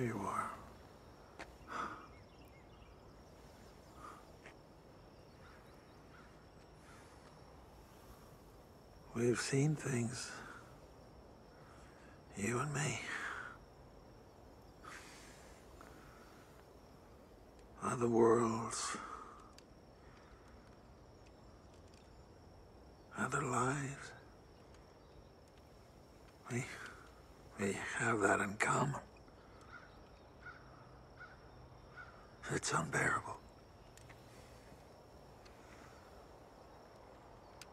There you are. We've seen things, you and me. Other worlds, other lives. We, we have that in common. It's unbearable.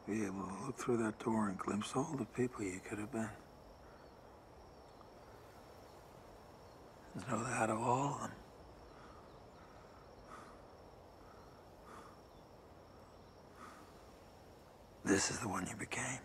Be able to look through that door and glimpse all the people you could have been. And know that of all of them. This is the one you became.